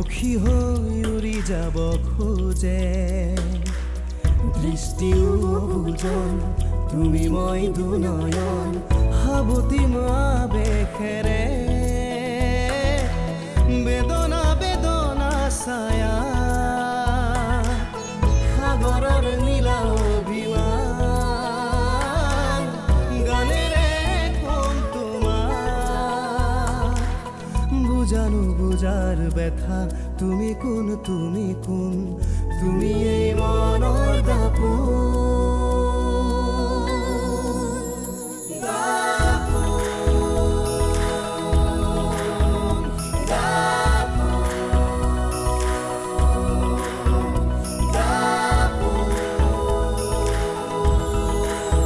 পক্ষী হৈ উৰি যাব খোজে। দৃষ্টিও ভোজন তুমি মই দুনয়ন জানো বুজার ব্যথা। তুমি কোন তুমি কোন? তুমি